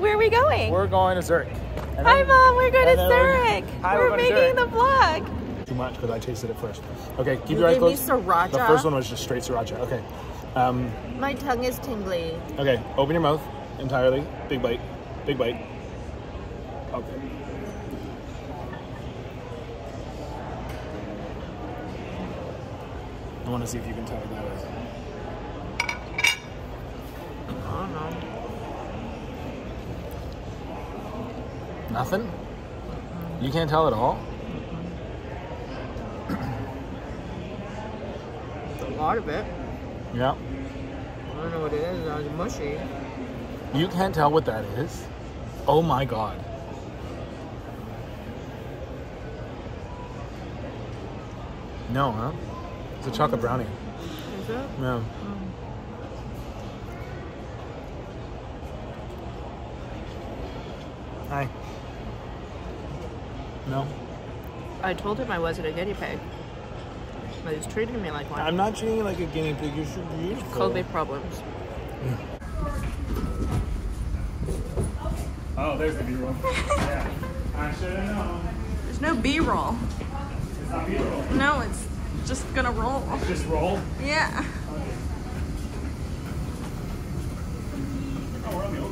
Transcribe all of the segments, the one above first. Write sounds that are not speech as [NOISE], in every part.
Where are we going? We're going to Zurich. Hi, Mom. We're going to then we're- Zurich. Hi, we're we're making Zurich. the vlog. Too much because I tasted it first. Okay, keep You your eyes closed. sriracha? The first one was just straight sriracha. Okay. Um, My tongue is tingly. okay, open your mouth entirely. Big bite. Big bite. Okay. I want to see if you can tell that is. I don't know. Nothing? You can't tell at all? A lot of it. Yeah. I don't know what it is. It's mushy. You can't tell what that is? Oh my god. No, huh? It's a chocolate brownie. Is it? No. Hmm. Hi. No. I told him I wasn't a guinea pig. But he's treating me like one. I'm not treating you like a guinea pig. You're so beautiful. COVID problems. Oh, there's the B-roll. yeah. I should have known. There's no B-roll. It's not B-roll. No, it's just gonna roll. Just roll. Yeah. Oh,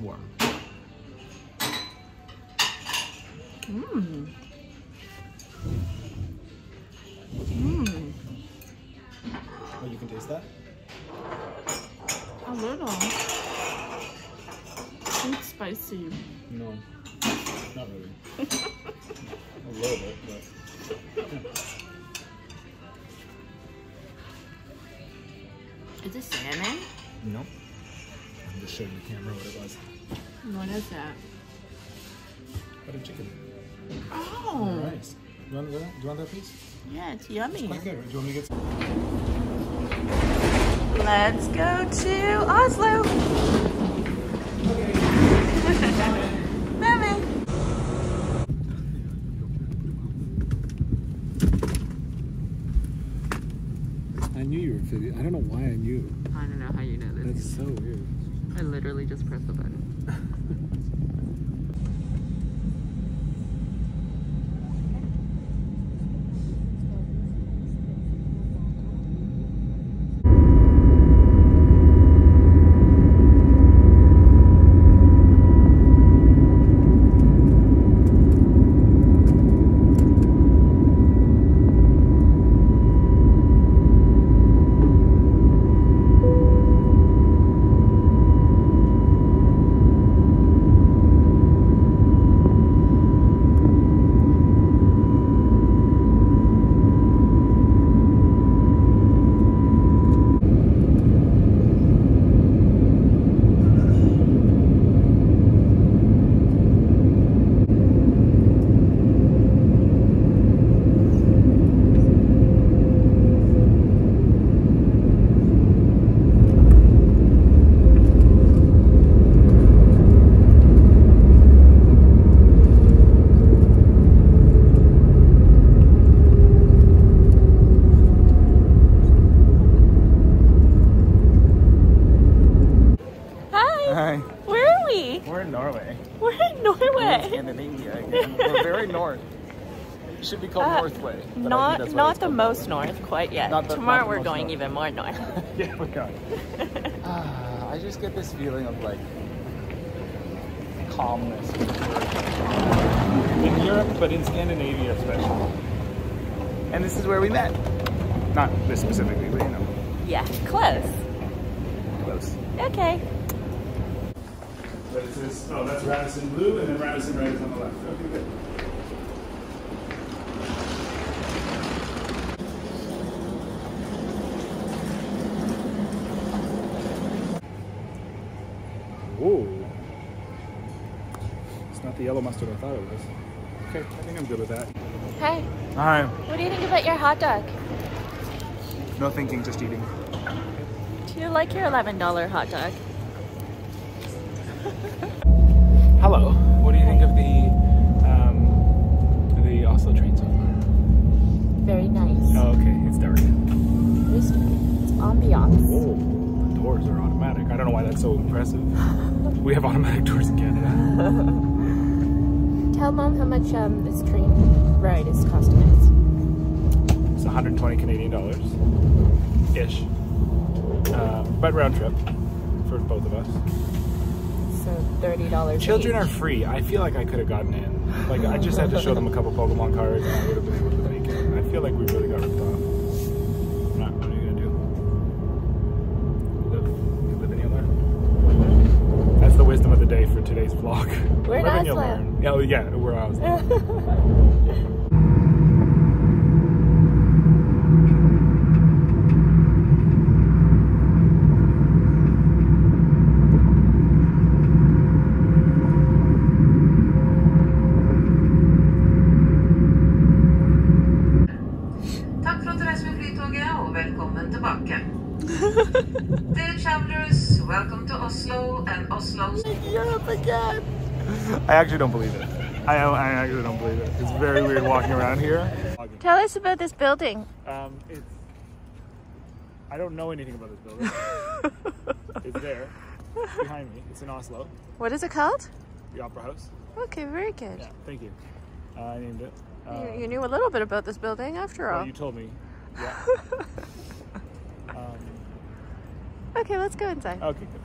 It's warm. Mmm. Oh, you can taste that? A little. It's spicy. No. Not really. [LAUGHS] a little bit, but. Is it salmon? Nope. I'm just showing the camera what it was. What is that? Butter chicken. Oh, Rice. You want, that? Do you want that piece? yeah, it's yummy. Quite good. Do you want me to get some? Let's go to Oslo. [LAUGHS] Mommy. I knew you were video. I don't know why I knew. I don't know how you know this. That's so weird. I literally just pressed the button. [LAUGHS] We're in Norway. We're in Norway. Scandinavia again. We're very north. It should be called Uh, Northway. but I think Not not the most north quite yet. The- Tomorrow we're going north. even more north. [LAUGHS] Yeah, we got [LAUGHS] Ah, I just get this feeling of like calmness in Europe, but in Scandinavia especially. And this is where we met. Not this specifically, but you know, yeah, close. close. Okay. But it says, oh, that's Radisson Blu, and then Radisson Red is on the left. Okay, good. Ooh. It's not the yellow mustard I thought it was. Okay, I think I'm good with that. Hey, Alright. what do you think about your hot dog? No thinking, just eating. Do you like your $11 hot dog? Hello. What do you think of the um, the Oslo train so far? Very nice. Oh, okay. It's dark. It's, it's ambiance. Oh, the doors are automatic. I don't know why that's so impressive. [LAUGHS] we have automatic doors in Canada. [LAUGHS] Tell mom how much um, this train ride is costing us. It's 120 Canadian dollars, ish. Um, but round trip for both of us. So $30 Children each. are free. I feel like I could have gotten in. Like I just had to show them a couple Pokemon cards, and I would have been able to make it. I feel like we really got ripped off. Not, what are you gonna do? Live, you live and you learn. That's the wisdom of the day for today's vlog. We're in learn. Yeah, oh, yeah, we're Oslo. [LAUGHS] Takk for at med Flytoget, og velkommen tilbake. Dear [LAUGHS] travelers, welcome to Oslo and Oslo's Europe again. I actually don't believe it. I, I actually don't believe it. It's very weird walking around here. Tell us about this building. Um, it's. I don't know anything about this building. [LAUGHS] it's there, behind me. It's in Oslo, What is it called? the Opera House. Okay, very good. Yeah, thank you. Uh, I named it. Uh, You, you knew a little bit about this building after well, all. you told me. Yeah. [LAUGHS] um, Okay, let's go inside. okay, good.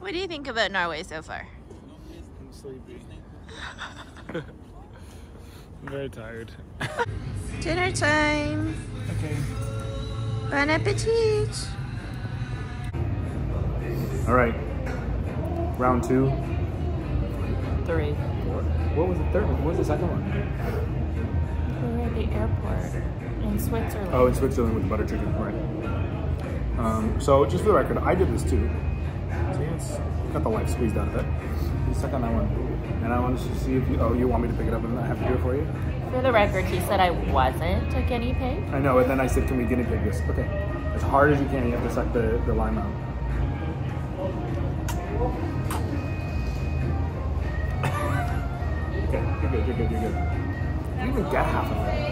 What do you think about Norway so far? I'm sleepy. [LAUGHS] I'm very tired. [LAUGHS] Dinner time. Okay. Bon appetit. All right. Round two. Three. What was the third one? What was the second one? We were at the airport in Switzerland. Oh, in Switzerland with the butter chicken, right? Um, so just for the record, I did this too. See, it's got the life squeezed out of it. You suck on that one, and I wanted to see if you. Oh, you want me to pick it up and I have to do it for you? For the record, he said I wasn't a guinea pig. I know, and then I said, "Can we guinea pig this?" Okay, as hard as you can. You have to suck the, the lime out. [LAUGHS] okay, you're good. You're good. You're good. You didn't even get half of it.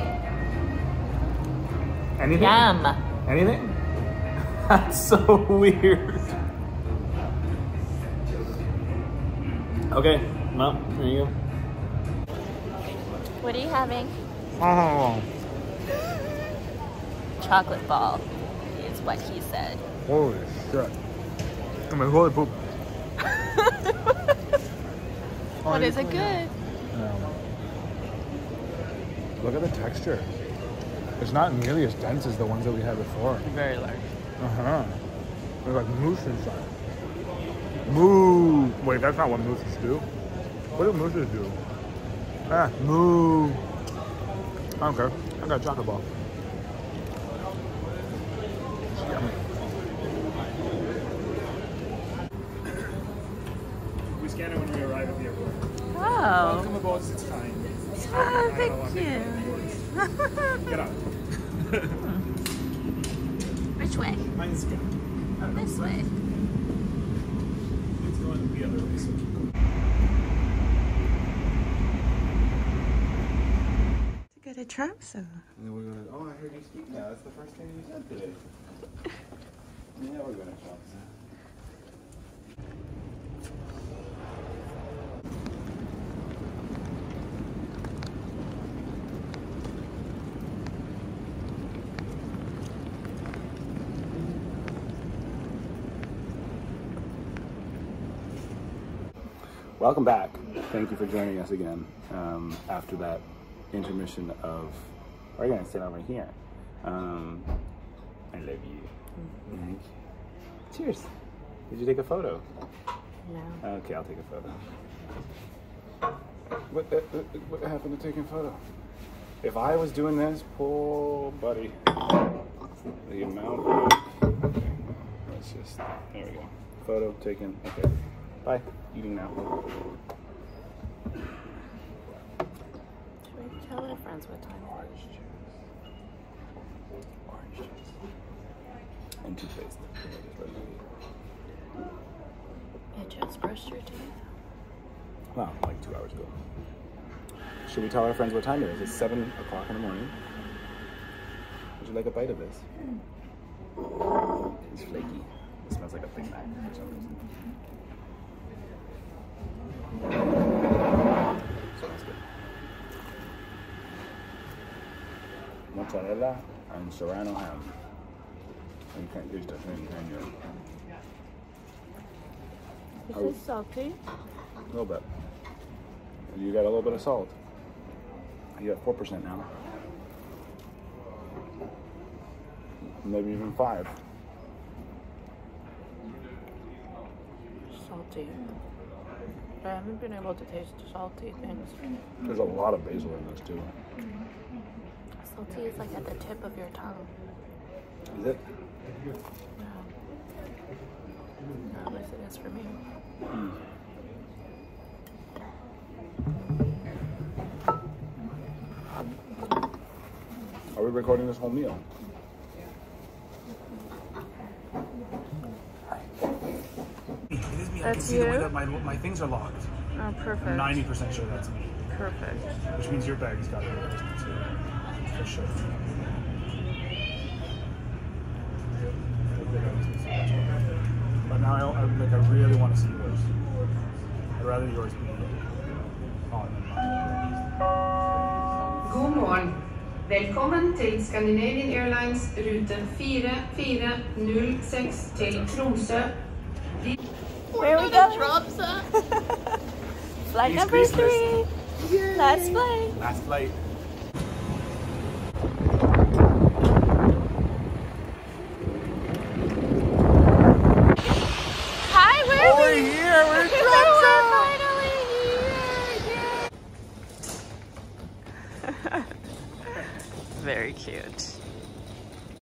Anything? Yum. Anything? [LAUGHS] That's so weird. Okay, well, there you go. What are you having? Oh, Chocolate ball is what he said. holy shit. I mean, holy poop. [LAUGHS] What is it good? Look at the texture. It's not nearly as dense as the ones that we had before. Very large. Uh huh. There's like moose inside. Moo. Wait, that's not what mooses do. What do mooses do? Ah, moo. I don't care. I got a chocolate ball. It's yummy. We scan it when we arrive at the airport. Oh. Welcome aboard, it's fine. Oh, thank you. Get out. [LAUGHS] Which way? Mine's good. This way. It's going the other way, so keep going. To get a Tromso. And then we're gonna. Oh, I heard you speak now. That's the first thing you said today. [LAUGHS] yeah, we're gonna shop. Welcome back. Thank you for joining us again um, after that intermission of. We're gonna sit over here. Um, I love you. Thank you. Cheers. Did you take a photo? No. Okay, I'll take a photo. What, uh, uh, what happened to taking a photo? If I was doing this, poor buddy, the amount of. Okay, let's just. There we go. Photo taken. Okay. Bye. Eating now. Should we tell our friends what time Orange juice. Orange juice. And toothpaste. is? You just brushed your teeth. Well, like two hours ago. Should we tell our friends what time it is? It's seven o'clock in the morning. Would you like a bite of this? Mm. It's flaky. It smells like a Big Mac for some reason. Mozzarella and serrano ham. Oh, You can't use that thing, can you? Is this salty? A little bit. You got a little bit of salt. You got four percent now. Maybe even five. Salty. I haven't been able to taste the salty things. There's a lot of basil in this too. Salty is like at the tip of your tongue. Is it? No. At least it is for me. Are we recording this whole meal? It is me. I can That's see the way you? that my, my things are locked. Oh, I'm perfect. 90% sure that's me. Perfect. Which means your bag's got to be yours too. For sure. But now I, I, like, I really want to see yours. I'd rather yours be on than mine. God morgen. Velkommen til Scandinavian Airlines rute 4406 til Tromsø. Where we go? [LAUGHS] Flight He's number Christmas. three. Last flight. Last flight.